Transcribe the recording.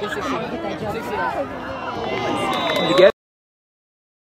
Six, six, six.